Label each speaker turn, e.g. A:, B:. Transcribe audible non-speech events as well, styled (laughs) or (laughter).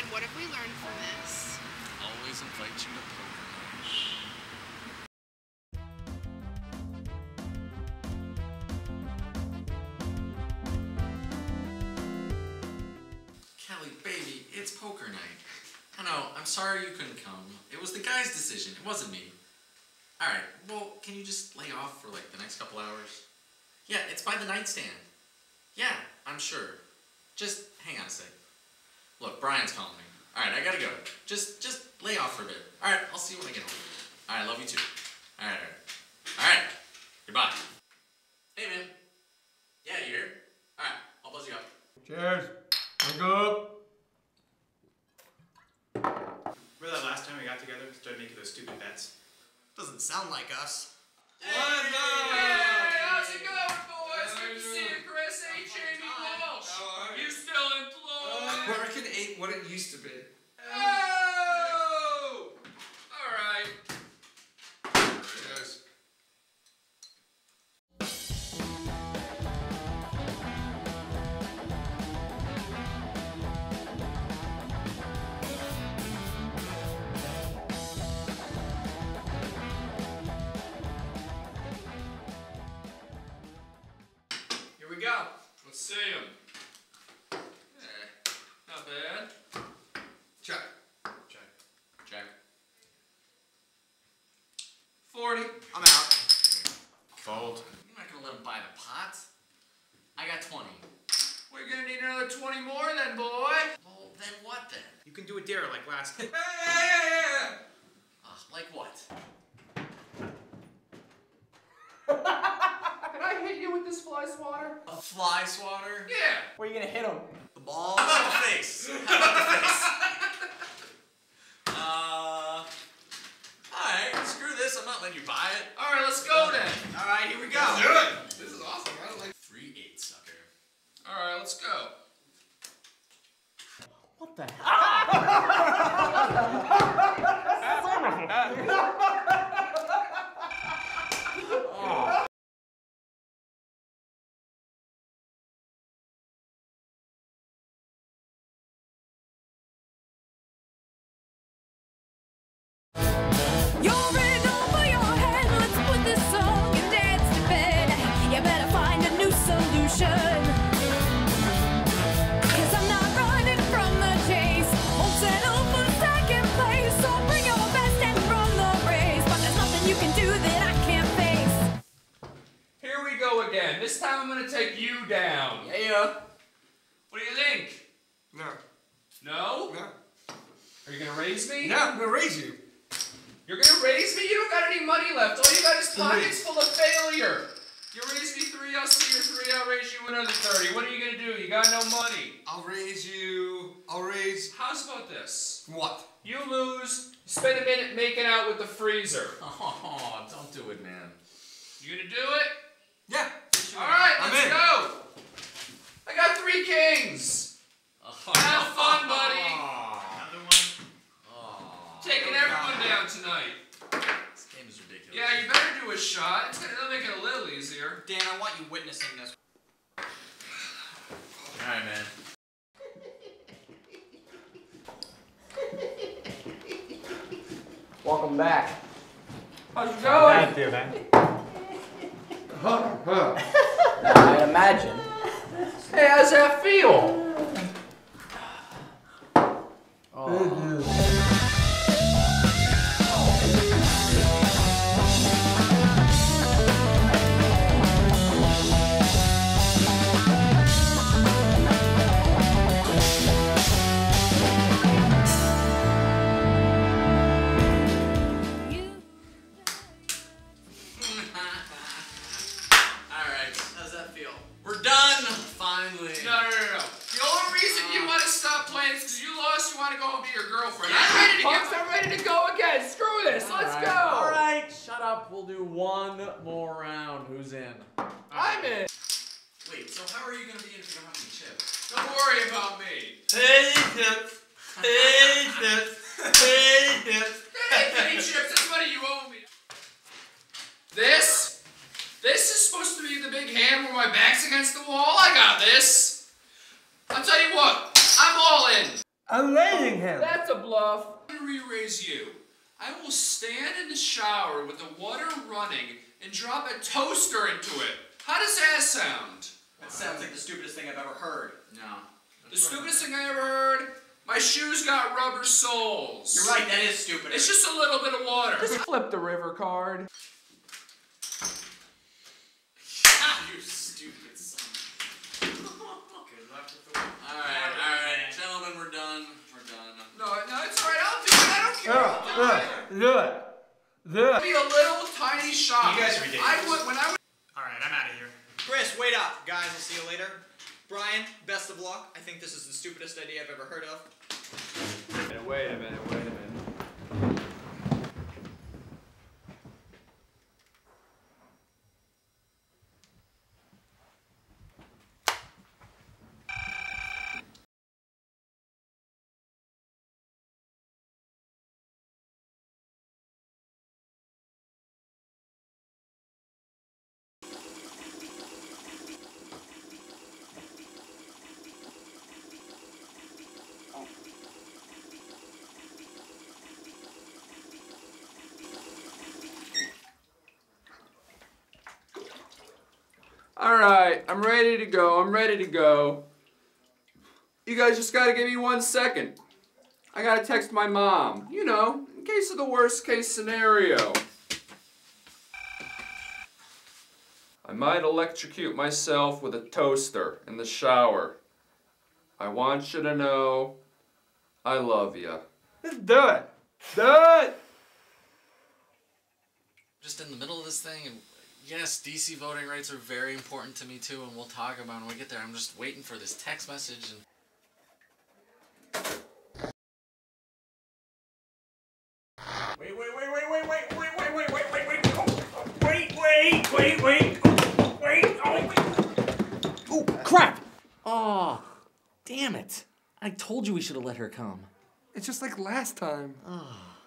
A: And what have we learned from this?
B: Always invite you to poker night. Kelly, baby, it's poker night. I know, I'm sorry you couldn't come. It was the guy's decision, it wasn't me. Alright, well, can you just lay off for like the next couple hours? Yeah, it's by the nightstand. Yeah, I'm sure. Just hang on a sec. Look, Brian's calling me. Alright, I gotta go. Just just lay off for a bit. Alright, I'll see you when I get home. Alright, love you too. Alright, alright. Alright. Goodbye. Hey man. Yeah, you here? Alright, I'll buzz you up.
C: Cheers. Drink up.
D: Remember that last time we got together? Started making those stupid bets?
E: Doesn't sound like us.
F: Hey, how's it going, boys? Good to see you, Chris. Hey, Jamie Walsh.
E: Ain't what it used to be.
B: 20
F: more then, boy.
B: Well, then what then?
D: You can do a dare like last time. (laughs)
B: Uh, like what? (laughs)
F: Can I hit you with this fly swatter?
B: A fly swatter?
F: Yeah.
G: Where are you gonna hit him?
E: The ball.
B: How about the face? (laughs) How about the face? uh. Alright, screw this. I'm not letting you buy it.
F: All right, let's go then.
E: All right, here we go.
C: Let's do it. This is awesome. I like.
B: Three eight, sucker.
F: All right, let's go.
G: The hell?
F: What do you think?
C: No.
F: No?
C: No.
F: Are you gonna raise me?
C: No, I'm gonna raise you.
F: You're gonna raise me? You don't got any money left. All you got is pockets full of failure. You raise me three, I'll see your three, I'll raise you another 30. What are you gonna do? You got no money.
E: I'll raise you. I'll raise.
F: How's about this?
E: What?
F: You lose, spend a minute making out with the freezer. (laughs)
B: Oh, don't do it, man.
F: You gonna do it?
E: Yeah.
F: Alright, let's
E: in.
F: go! I got three kings! Have fun, buddy!
E: Another one.
B: Oh,
F: Taking everyone down tonight.
B: this game is ridiculous.
F: Yeah, you better do a shot. It's gonna it'll make it a little easier.
E: Dan, I want you witnessing this.
B: Alright, man.
G: Welcome back.
F: How's it going?
G: you, man.
C: Huh, huh.
G: I imagine.
F: Hey, how's that feel?
B: Alright, We're done! Finally!
F: No, no, no, no. The only reason you uh. want to stop playing is because you lost. You want to go home to your girlfriend. I'm ready to get. I'm ready to go again. Screw this. Let's go.
G: Alright, shut up. We'll do one more round. Who's in?
F: I'm in.
B: Wait, so how are you gonna be in if you don't have any chips?
F: Don't worry about me.
E: Patience. Patience. Patience.
F: Hey, penny chips. That's money you owe me. This, this is supposed to be the big hand where my back's against the wall. I got this. I'll tell you what. I'm all in.
H: I'm raising him.
F: That's a bluff. I'm gonna re-raise you. I will stand in the shower with the water running and drop a toaster into it. How does that sound?
E: That sounds like the stupidest thing I've ever heard.
B: No.
F: The stupidest thing I ever heard. My shoes got rubber soles.
E: You're right, that is stupid.
F: It's just a little bit of water. Just flip the river card.
B: you stupid son.
E: Good luck with the
B: Alright, alright. Gentlemen, we're done. We're done.
F: No, no, it's alright. I'll do it. I don't care.
H: Yeah,
F: I'll
H: do it. do it.
F: Be a little tiny shop.
D: You guys are ridiculous.
F: I would when I was
D: Alright, I'm out of here.
E: Chris, wait up. Guys, I'll see you later. Brian, best of luck. I think this is the stupidest idea I've ever heard of.
F: Wait a minute, wait a minute. Alright, I'm ready to go. I'm ready to go. You guys just gotta give me one second. I gotta text my mom. You know, in case of the worst case scenario. I might electrocute myself with a toaster in the shower. I want you to know I love you.
H: Just do it. Do it.
B: Just in the middle of this thing, and yes, DC voting rights are very important to me too, and we'll talk about it when we get there. I'm just waiting for this text message and.
H: Wait, wait, wait, wait, wait, wait, wait, wait, wait, wait, wait, wait. Oh, oh, wait, wait, wait, wait. Oh, wait, oh, wait.
G: Oh, crap! Oh, damn it. I told you we should have let her come.
C: It's just like last time.
G: Oh.